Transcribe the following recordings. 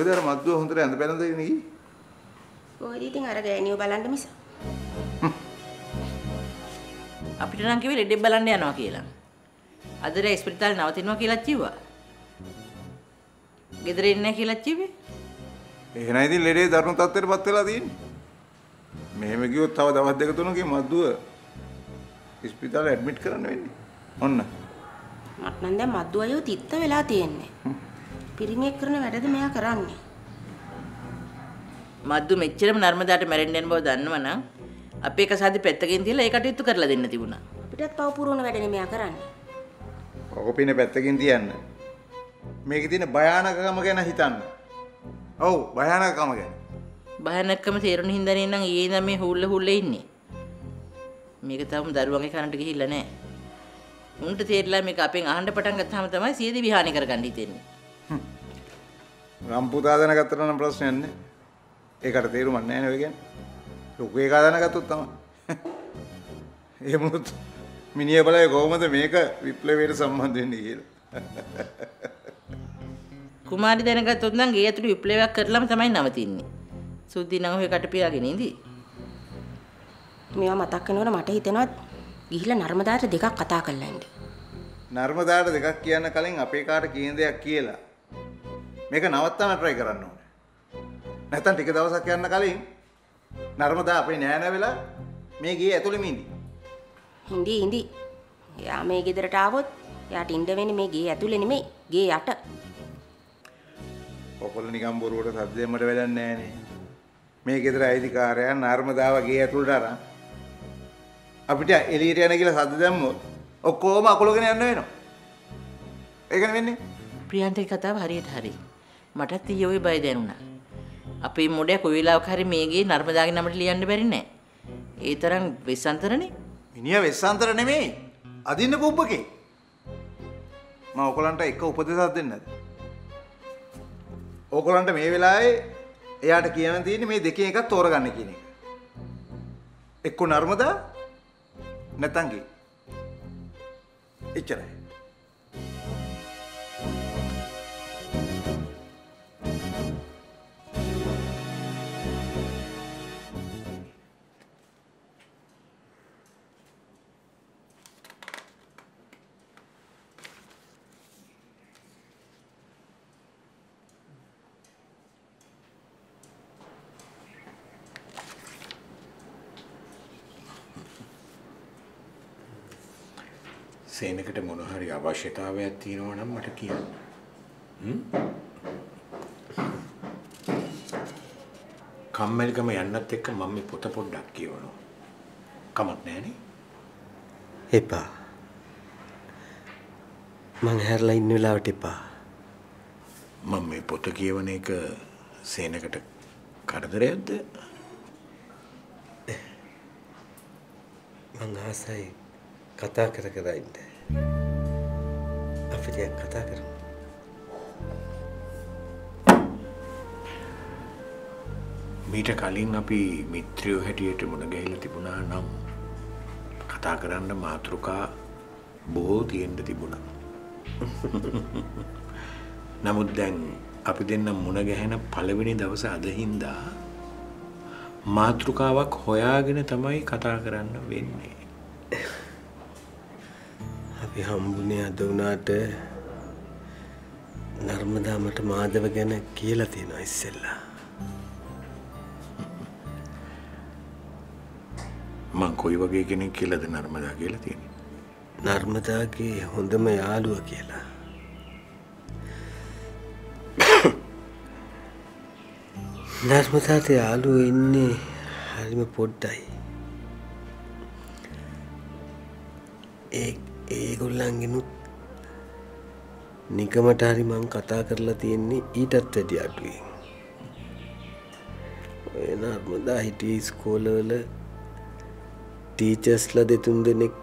කොහෙද අර මද්දුව හොඳට ඇඳ පැළඳගෙන ගියේ? කොහෙද ඉතින් අර ගෑණියෝ බලන්න මිස. අපිට නම් කිව්වේ ලෙඩෙක් බලන්න යනවා කියලා. අද රෑ ස්පිරිතාලේ නවතිනවා කියලා කිව්වා. ගෙදර ඉන්නේ නැහැ කියලා කිව්වේ. එහෙනම් ඉතින් ලෙඩේ දරුණු තත්ත්වයටපත් වෙලා තියෙන්නේ. මෙහෙම ගියොත් තව දවස් දෙක තුනකින් මද්දුව ඉස්පිතාලේ ඇඩ්මිට් කරන්න වෙන්නේ. ඔන්න. මට නම් දැන් මද්දු අයෝ තිත්ත වෙලා තියෙන්නේ. පිරිමියෙක් කරන වැඩද මෙයා කරන්නේ. මද්දු මෙච්චරම නර්මදාට මැරෙන්න යන බව දන්නවනම් අපේ කසාදි පැත්තකින් තියලා ඒ කටයුතු කරලා දෙන්න තිබුණා. අපිටත් පව පුරවන වැඩනේ මෙයා කරන්නේ. ඔක පින පැත්තකින් තියන්න. මේකේ තියෙන භයානකකම ගැන හිතන්න. ඔව් භයානකකම ගැන. භයානකම තේරුණ හින්දානේ නම් ඊයේ ඉඳන් මේ හුල්ල හුල්ලේ ඉන්නේ. මේක තාම දරුවන්ගේ කනට ගිහිල්ලා නැහැ. උන්ට තේරිලා මේක අපෙන් අහන්න පටන් ගත්තාම තමයි සියදි විහානි කරගන්න හිතෙන්නේ. රම්පුතා දැනගත්තට නම් ප්‍රශ්නයක් නැහැ. ඒකට තේරුමක් නැහැ නේ ඔය කියන්නේ. ලොකු එකක් දැනගත්තොත් තමයි. එහෙමොත් මිනිහ බලය කොහොමද මේක විප්ලවයට සම්බන්ධ වෙන්නේ කියලා. කුමාරි දැනගත්තොත් නම් ගේ ඇතුළේ විප්ලවයක් කරලාම තමයි නවතින්නේ. සුද්ධි නම් ඔය කට පියාගෙන ඉඳී. මේවා මතක් කරනකොට මට හිතෙනවා ගිහිල්ලා නර්මදාට දෙකක් කතා කරලා ඉන්න. නර්මදාට දෙකක් කියන්න කලින් අපේ කාට කියන දෙයක් කියලා. මේක නවත්තන්න try කරන්න ඕනේ. නැත්තම් ටික දවසක් යන්න කලින් නර්මදා අපේ නෑන වෙලා මේ ගේ ඇතුළෙම ඉඳි. හින්දි හින්දි. එයා මේ ගෙදරට ආවොත් එයාට ඉන්න වෙන්නේ මේ ගේ ඇතුලේ නෙමෙයි ගේ යට. ඔකොල්ල නිකම් බොරුවට සද්දෙන්නට වැඩක් නෑනේ. මේ ගෙදර අයිතිකාරයා නර්මදාව ගේ ඇතුළට අරන් අපිට එළියට යන කියලා සද්ද දැම්මොත් ඔක්කොම අකුලගෙන යන්න වෙනවා. ඒකනේ වෙන්නේ. ප්‍රියන්තගේ කතාව හරියට හරි. මටත් ඊයේ ওই බය දැනුණා. අපේ මොඩය කොයි වෙලාවක හරි මේගේ නර්මදාගේ නමට ලියන්න බැරි නෑ. ඒ තරම් වෙස්සන්තරනේ. මිනිහා වෙස්සාන්තර නෙමෙයි. අදින්න පුබ්බකේ. මම ඔයගලන්ට එක උපදේශයක් දෙන්නද? ඕගලන්ට මේ වෙලාවේ එයාට කියන්න තියෙන්නේ මේ දෙකෙන් එකක් තෝරගන්න කියන එක. එක්ක නර්මදා නැත්නම් ගේ. එච්චරයි. සේනකට මොන හරි අවශ්‍යතාවයක් තියෙනවා නම් මට කියන්න. කම්මැලිකම යන්නත් එක්ක මම මේ පොත පොඩ්ඩක් කියවනවා. කමක් නැහනේ. එපා. මං හැරලා ඉන්න වෙලාවට එපා. මම මේ පොත කියවන එක සේනකට කරදරයක්ද? මං ආසයි කතා කර කර ඉන්න. අපි ටිකක් කතා කරමු. මීට කලින් අපි මිත්‍රයෝ හැටියට මුණ ගැහිලා තිබුණා නම් කතා කරන්න මාතෘකා බොහෝ තියෙන්න තිබුණා. නමුත් දැන් අපි දෙන්න මුණ ගැහෙන පළවෙනි දවස අද හින්දා මාතෘකාවක් හොයාගෙන තමයි කතා කරන්න වෙන්නේ. අපි හම්බුනේ අද වුණාට නර්මදා මට මාධව ගැන කියලා තියෙනවා ඉස්සෙල්ලා. මං කොයි වගේ කෙනෙක් කියලාද නර්මදා කියලා තියෙන්නේ. නර්මදාගේ හොඳම යාළුව කියලා. නර්මදාට යාළුව ඉන්නේ හරිම පොඩ්ඩයි. ඒ ඒගොල්ලන්ගෙනුත් නිකමට හරි මං කතා කරලා තියෙන්නේ ඊටත් වැඩි අඩුවෙන්. ඔය නර්මදා හිටිය ඉස්කෝලවල ටීචස්ලා දෙතුන් දෙනෙක්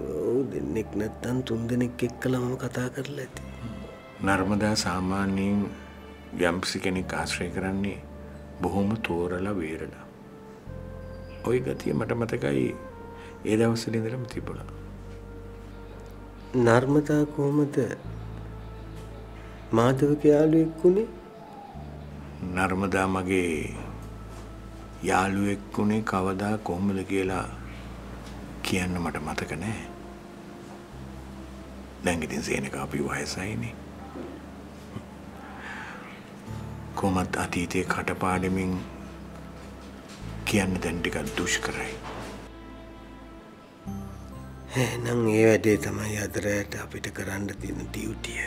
ඔව් දෙන්නෙක් නැත්තම් තුන් දෙනෙක් එක්කලා මම කතා කරලා ඇති. නර්මදා සාමාන්‍යයෙන් යම්කිසි කෙනෙක් ආශ්‍රය කරන්නේ බොහොම තෝරලා වේරලා. ওই ගතිය මට මතකයි ඒ දවස්වල ඉඳලම තිබුණා. නර්මදා කොහොමද මාධවක යාළුවෙක් වුණේ නර්මදා මගේ යාළුවෙක් වුණේ කවදා කොහොමද කියලා කියන්න මට මතක නෑ. දැන් ඉතින් සේනක අපි වයසයිනේ. කොහොමත් අතීතයේ කටපාඩමින් කියන්න දැන් ටිකක් දුෂ්කරයි. එහෙනම් ඒ වැඩේ තමයි අද රෑට අපිට කරන්න තියෙන ඩියුටිය.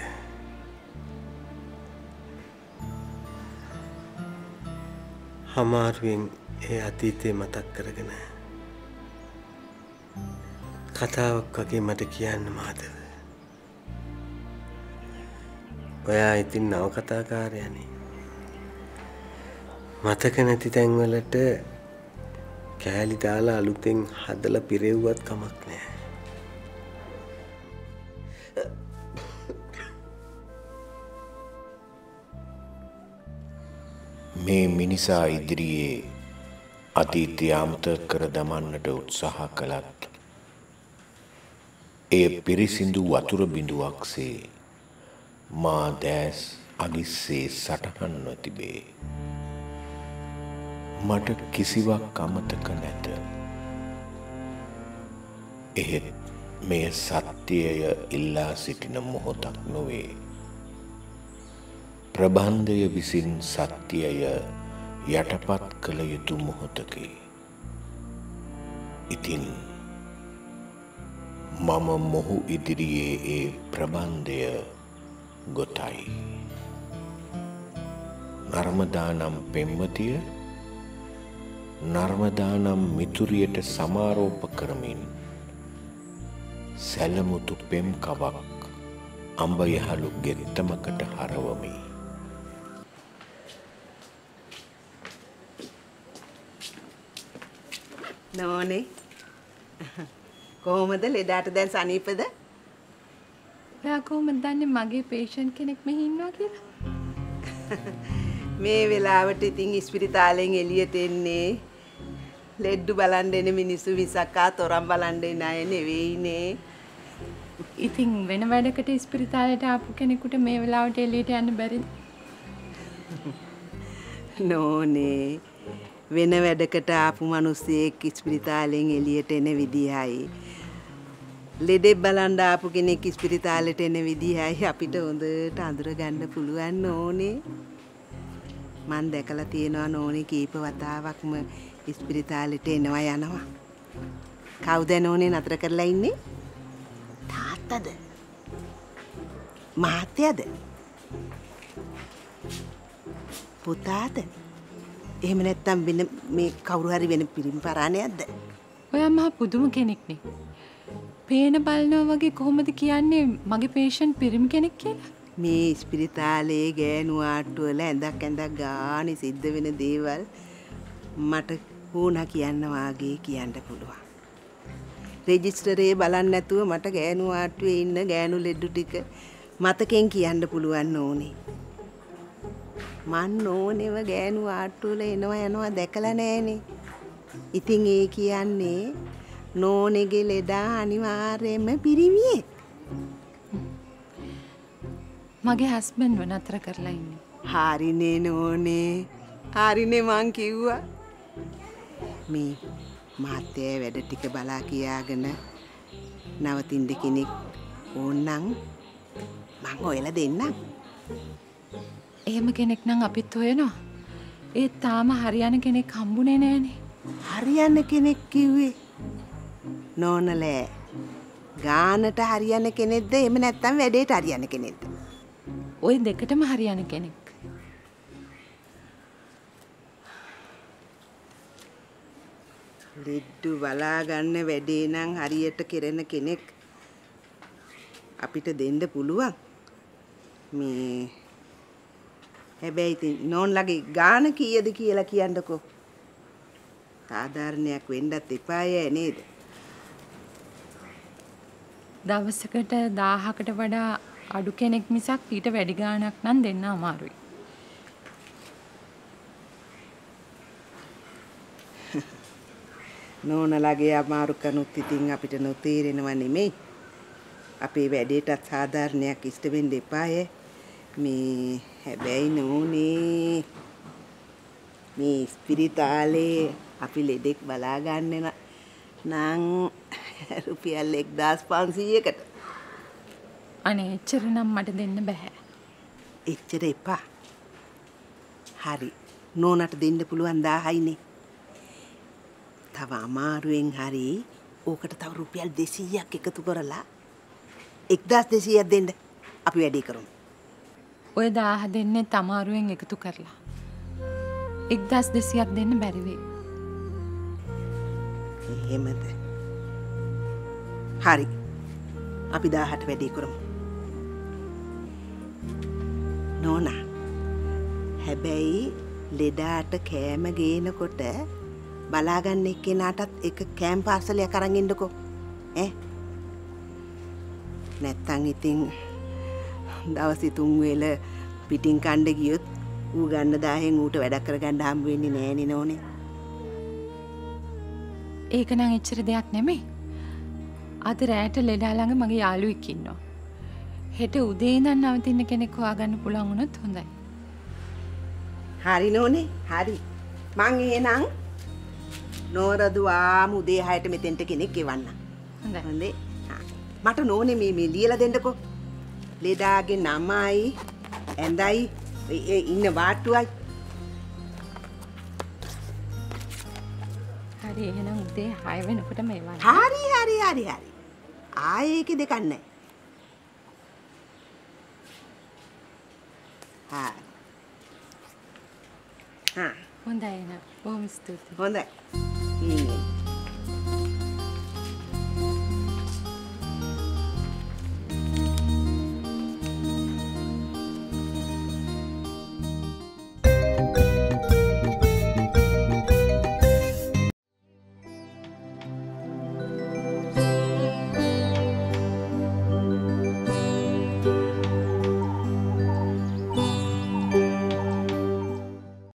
හමාරුවෙන් ඒ අතීතේ මතක් කරගෙන කතාවක් වගේ මට කියන්න මාදව. ඔයා ඉතින් නව කතාකාරයනේ. මතක නැති තැන්වලට කෑලි දාලා අලුතෙන් හදලා පිරෙව්වත් කමක් නෑ. මේ මිනිසා ඉදිරියේ අතීතය අමතක කර දමන්නට උත්සාහ කළත් එය පිරිසිදු වතුර බිඳුවක්සේ මා දෑස් අගිස්සේ සටහන්ව තිබේ. මට කිසිවක් අමතක නැත. එහෙත් මෙය සත්‍යය ඉල්ලා සිටින මොහොතක් නොවේ. ප්‍රබන්ධය විසින් සත්‍යය යටපත් කළ යුතු මොහොතකි. ඉතින් මම මොහු ඉදිරියේ ඒ ප්‍රබන්ධය ගොතයි. නර්මදානම් පෙම්වතිය නර්මදානම් මිතුරියට සමාරෝප කරමින් සැලමුතු පෙම් කවක් අඹ යහළු ගෙත්තමකට හරවමි. නෝනේ කොහොමද ලෙඩාට දැන් සනීපද ඔයා කොහොමද දන්නේ මගේ පේෂන්ට් කෙනෙක් මෙහි ඉන්නවා කියලා? මේ වෙලාවට ඉතින් ඉස්පිරිතාලෙන් එළියට එන්නේ ලෙඩ්ඩු බලන් එන මිනිස්සු විසක්කා තොරන් බලන් එන අය නෙවෙයිනේ ඉතින් වෙන වැඩකට ඉස්පිරිතාලයට ආපු කෙනෙකුට මේ වෙලාවට එළියට යන්න බැරිද? නෝනේ වෙන වැඩකට ආපු මිනිස්සෙක් ඉස්පිරිතාලෙන් එළියට එන විදිහයි. ලෙඩෙක් බලන් ආපු කෙනෙක් ඉස්පිරිතාලෙට එන විදිහයි අපිට හොඳට අඳුරගන්න පුළුවන් නෝනේ මන් දැකලා තියෙනවා නෝනේ කීප වතාවක්ම ඉස්පිරිතාලෙට එනවා යනවා. කවුද නෝනේ නතර කරලා ඉන්නේ? තාත්තද? මහත්තයද? පුතාද එහෙම නැත්තම් වෙන මේ කවුරු හරි වෙන පිරිමි පරාණයක්ද ඔයා මහා පුදුම කෙනෙක්නේ. පේන බලනවා වගේ කොහොමද කියන්නේ මගේ පේෂන්ට් පිරිමි කෙනෙක් කියලා? මේ ඉස්පිරිතාලේ ගෑනු ආට්ටුවල ඇඳක් ඇඳක් ගානේ සිද්ධ වෙන දේවල් මට ඕනා කියන්න වාගේ කියන්න පුළුවන්. රෙජිස්ටරේ බලන්න නැතුව මට ගෑනු ආට්ටුවේ ඉන්න ගෑනු ලෙඩ්ඩු ටික මතකෙන් කියන්න පුළුවන් ඕනේ. මන් ඕනෙව ගෑනු ආට්ටුවල එනවා යනවා දැකලා නෑනේ. ඉතින් ඒ කියන්නේ නෝනෙගේ ලෙඩා අනිවාර්යයෙන්ම පිරිමියෙක්. මගේ හස්බන්ඩ්ව නතර කරලා ඉන්නේ. හරිනේ නෝනේ හරිනේ මං කිව්වා මේ මාත්‍යය වැඩ ටික බලා කියාගෙන නවතින්ඩ කෙනෙක් ඕන්නං මං ඔයල දෙන්නම් එහෙම කෙනෙක් නම් අපිත් හොයනවා. ඒත් තාම හරියන කෙනෙක් හම්බුනේ නෑනේ. හරියන්න කෙනෙක් කිව්වේ නෝනලෑ ගානට හරියන්න කෙනෙක්ද එම නැත්තම් වැඩේට හරියන්න කෙනෙක්ද ওই දෙකටම හරියන කෙනෙක්. ලෙඩ්ඩු බලාගන්න වැඩේ නම් හරියට කෙරෙන කෙනෙක් අපිට දෙන්න පුළුවන් මේ හැබැයි ඉතින් නෝන්ලගේ ගාන කීයද කියලා කියන්නකෝ. සාධාරණයක් වෙන්නත් එපාය නේද? දවසකට 1000කට වඩා අඩු කෙනෙක් මිසක් ඊට වැඩි ගාණක් නම් දෙන්න අමාරුයි. නෝනලගේ අමාරුකනුත් ඉතින් අපිට නොතේරෙනව නෙමෙයි. අපේ වැඩේටත් සාධාරණයක් ඉෂ්ට වෙන්න එපාය මේ හැබැයි නෝනේ මේ ස්පිරිතාලේ අපි ලෙඩෙක් බලාගන්න නං රුපියල් එක්දස් පන්සීයකට. අනේ එච්චර නම් මට දෙන්න බැහැ. එච්චර එපා. හරි නෝනට දෙන්න පුළුවන් දාහයිනේ. තව අමාරුවෙන් හරි ඕකට තව රුපියල් දෙසීයක් එකතු කරලා එක්දස් දෙසීයක් දෙන්න. අපි වැඩි කරමු ඔය දාහ දෙන්නේ තමාරුවෙන් එකතු කරලා. එක්දස් දෙසියක් දෙන්න බැරිවේ. එහෙමද? හරි. අපි දාහට වැඩි කරමු. නෝනා. හැබැයි ලෙඩාට කෑම ගේනකොට බලාගන්න එක්කෙනාටත් එක කෑම් පාර්සලයක් අරන් එන්නකෝ. ඈ? නැත්තම් ඉතින් දවස් තුන් වේල පිටින් කණ්ඩ ගියොත් ඌ ගන්න දාහෙන් ඌට වැඩක් කරගන්න හම්බ වෙන්නේ නෑනේ නෝනේ ඒක නම් එච්චර දෙයක් නෙමෙයි. අද රෑට ලෙඩා ළඟ මගේ යාළුවෙක් ඉන්නවා. හෙට උදේ ඉඳන් නවතින්න කෙනෙක් හොයාගන්න පුළුවන් වුණොත් හොඳයි. හරි නෝනේ හරි මං එහෙනම් නෝරදුවාම උදේ හයට මෙතෙන්ට කෙනෙක් එවන්න. හොඳේ. මට නෝනේ මේ මේ ලියලා දෙන්නකෝ ලෙඩාගේ නමයි. ඇඳයි. ඒ- ඉන්න වාට්ටුවයි. හරි එහෙනම් උදේ 6 වෙනකොට මේ වන්න. හරි හරි හරි. හරි ආයේක දෙකක් නැහැ. හා හා. හොඳයි එහෙනම්. බොහොම ස්තුතියි. හොඳයි. ඊයේ